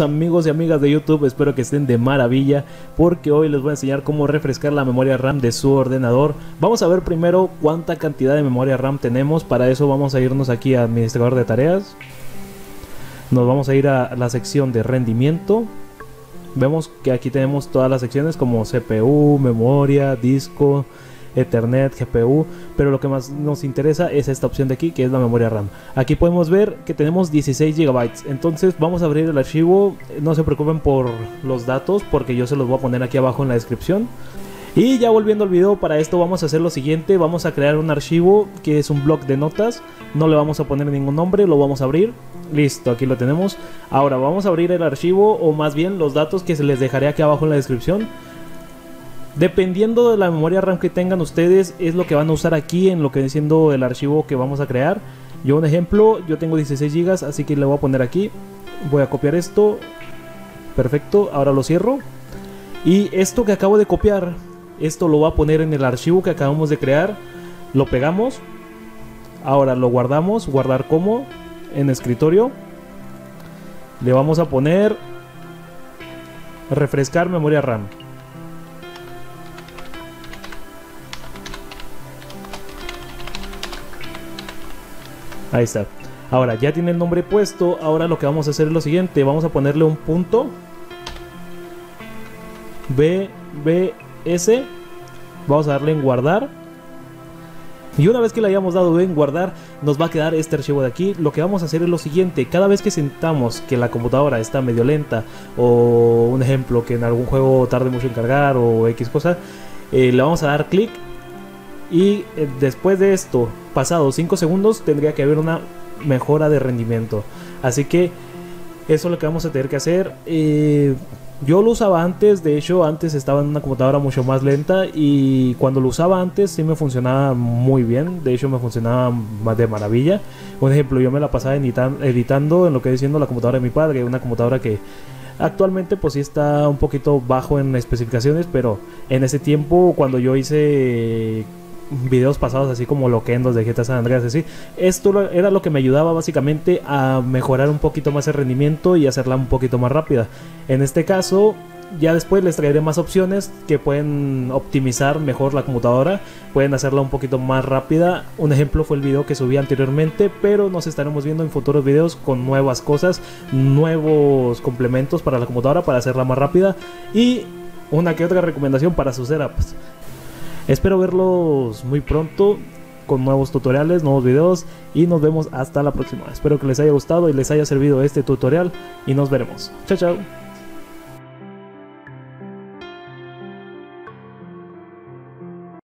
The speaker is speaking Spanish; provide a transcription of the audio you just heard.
Amigos y amigas de YouTube, espero que estén de maravilla porque hoy les voy a enseñar cómo refrescar la memoria RAM de su ordenador. Vamos a ver primero cuánta cantidad de memoria RAM tenemos, para eso vamos a irnos aquí a administrador de tareas. Nos vamos a ir a la sección de rendimiento. Vemos que aquí tenemos todas las secciones como CPU, memoria, disco, Ethernet, GPU, pero lo que más nos interesa es esta opción de aquí, que es la memoria RAM. Aquí podemos ver que tenemos 16 GB, entonces vamos a abrir el archivo, no se preocupen por los datos, porque yo se los voy a poner aquí abajo en la descripción. Y ya volviendo al video, para esto vamos a hacer lo siguiente, vamos a crear un archivo que es un bloc de notas, no le vamos a poner ningún nombre, lo vamos a abrir, listo, aquí lo tenemos. Ahora vamos a abrir el archivo, o más bien los datos que se les dejaré aquí abajo en la descripción. Dependiendo de la memoria RAM que tengan ustedes, es lo que van a usar aquí en lo que viene siendo el archivo que vamos a crear. Yo un ejemplo, yo tengo 16 GB, así que le voy a poner aquí. Voy a copiar esto. Perfecto, ahora lo cierro. Y esto que acabo de copiar, esto lo voy a poner en el archivo que acabamos de crear. Lo pegamos. Ahora lo guardamos, guardar como en escritorio. Le vamos a poner refrescar memoria RAM. Ahí está. Ahora ya tiene el nombre puesto. Ahora lo que vamos a hacer es lo siguiente. Vamos a ponerle un punto. B, B, S. Vamos a darle en guardar. Y una vez que le hayamos dado en guardar, nos va a quedar este archivo de aquí. Lo que vamos a hacer es lo siguiente. Cada vez que sintamos que la computadora está medio lenta. O un ejemplo, que en algún juego tarde mucho en cargar. O X cosa. Eh, le vamos a dar clic y eh, después de esto, pasados 5 segundos, tendría que haber una mejora de rendimiento. Así que eso es lo que vamos a tener que hacer. Eh, yo lo usaba antes, de hecho antes estaba en una computadora mucho más lenta y cuando lo usaba antes sí me funcionaba muy bien, de hecho me funcionaba más de maravilla. Un ejemplo, yo me la pasaba editando en lo que es siendo la computadora de mi padre, una computadora que actualmente pues sí está un poquito bajo en especificaciones, pero en ese tiempo cuando yo hice videos pasados así como loquendos de GTA San Andreas así esto era lo que me ayudaba básicamente a mejorar un poquito más el rendimiento y hacerla un poquito más rápida en este caso ya después les traeré más opciones que pueden optimizar mejor la computadora, pueden hacerla un poquito más rápida. Un ejemplo fue el video que subí anteriormente, pero nos estaremos viendo en futuros videos con nuevas cosas, nuevos complementos para la computadora para hacerla más rápida y una que otra recomendación para sus setups. Espero verlos muy pronto con nuevos tutoriales, nuevos videos y nos vemos hasta la próxima. Espero que les haya gustado y les haya servido este tutorial y nos veremos. Chao, chao.